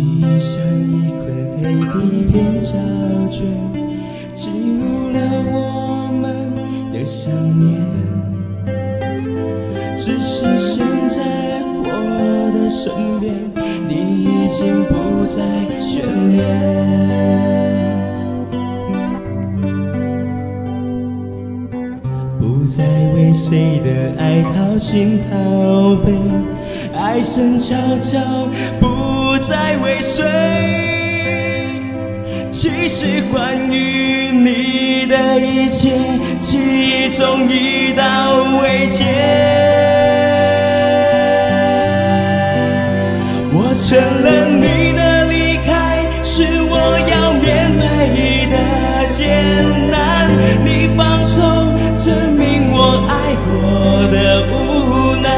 你像一块黑地片胶卷记录了我们的想念只是现在我的身边你已经不再眷恋不再为谁的爱掏心掏肺爱声悄悄不再是关于你的一切，记忆中一道未解。我承认你的离开是我要面对的艰难，你放手证明我爱过的无奈，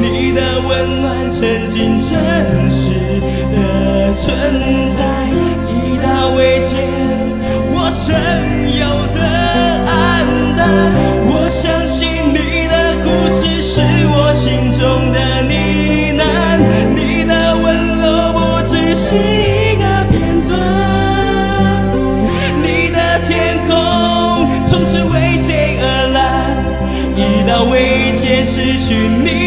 你的温暖曾经真实的存在，相信你的故事是我心中的呢喃，你的温柔不只是一个片段，你的天空总是为谁而蓝？一道未解，失去你。